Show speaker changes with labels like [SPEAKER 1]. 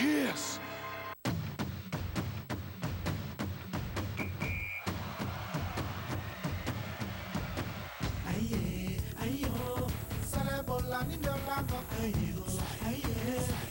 [SPEAKER 1] kiss.
[SPEAKER 2] Aye, ayo, sare the ni of go Aye, aye.